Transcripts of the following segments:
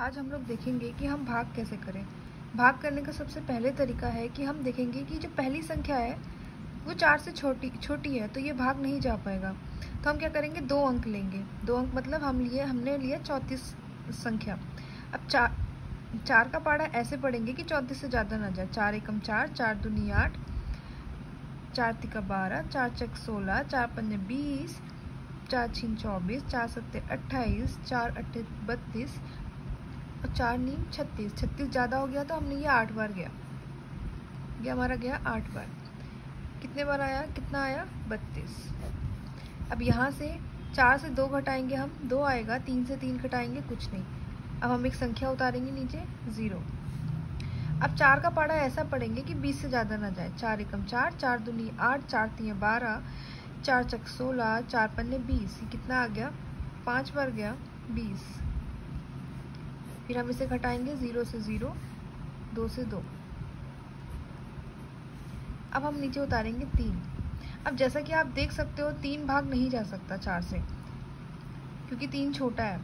आज हम लोग देखेंगे कि हम भाग कैसे करें। भाग करने का सबसे पहले तरीका है कि हम देखेंगे कि जो पहली संख्या है, वो चार से छोटी छोटी है तो ये भाग नहीं जा पाएगा। तो हम क्या करेंगे? दो अंक लेंगे। दो अंक मतलब हम लिए, हमने लिया चौंतीस संख्या। अब चार चार का पाड़ा ऐसे पढ़ेंगे कि चौंतीस से ज़्यादा ना जाए। चार एकम चार चार दूनी आठ, चार तिका बारह, चार चक सोलह, चार पंजे बीस, चार छीन चौबीस, चार सत्ते अट्ठाईस, चार अट्ठे बत्तीस और चार नीम छत्तीस। छत्तीस ज़्यादा हो गया तो हमने ये आठ बार गया। ये हमारा गया आठ बार। कितने बार आया? कितना आया? बत्तीस। अब यहाँ से चार से दो घटाएँगे हम, दो आएगा, तीन से तीन घटाएँगे, कुछ नहीं। अब हम एक संख्या उतारेंगे नीचे, ज़ीरो। अब चार का पाड़ा ऐसा पढ़ेंगे कि बीस से ज़्यादा ना जाए। चार एकम चार चार दूनी आठ, चार तीन बारह, चार चक सोलह, चार पन्ने बीस। कितना आ गया? पाँच बार गया, बीस। फिर हम इसे घटाएँगे ज़ीरो से ज़ीरो, दो से दो। अब हम नीचे उतारेंगे तीन। अब जैसा कि आप देख सकते हो, तीन भाग नहीं जा सकता चार से, क्योंकि तीन छोटा है।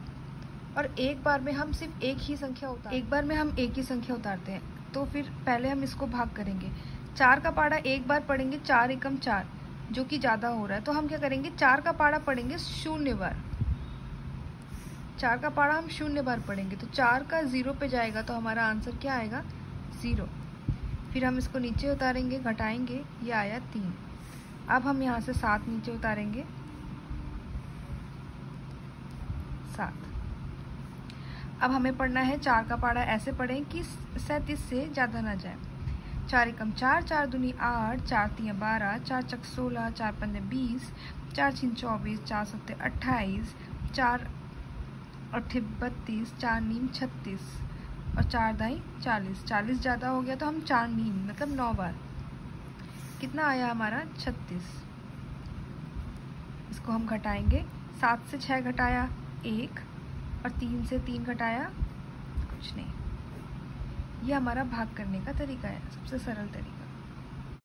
और एक बार में हम सिर्फ़ एक ही संख्या उतार एक बार में हम एक ही संख्या उतारते हैं तो फिर पहले हम इसको भाग करेंगे। चार का पाड़ा एक बार पढ़ेंगे चार एकम चार, जो कि ज़्यादा हो रहा है। तो हम क्या करेंगे? चार का पाड़ा पढ़ेंगे शून्य बार। चार का पारा हम शून्य बार पढ़ेंगे तो चार का ज़ीरो पे जाएगा तो हमारा आंसर क्या आएगा? ज़ीरो। फिर हम इसको नीचे उतारेंगे, घटाएँगे, ये आया तीन। अब हम यहाँ से सात नीचे उतारेंगे। सात। अब हमें पढ़ना है, चार का पारा ऐसे पढ़ें कि सैंतीस से ज़्यादा ना जाए। चार एकम चार चार दूनी आठ, चार तीन बारह, चार चक सोलह, चार पंद्रह बीस, चार छीन चौबीस, चार सत्तर अट्ठाईस, चार अट्ठे बत्तीस चार नीम छत्तीस और चार दाई चालीस। चालीस ज़्यादा हो गया तो हम चार नीम मतलब नौ बार। कितना आया हमारा? छत्तीस। इसको हम घटाएँगे। सात से छः घटाया एक और तीन से तीन घटाया कुछ नहीं। ये हमारा भाग करने का तरीका है, सबसे सरल तरीका।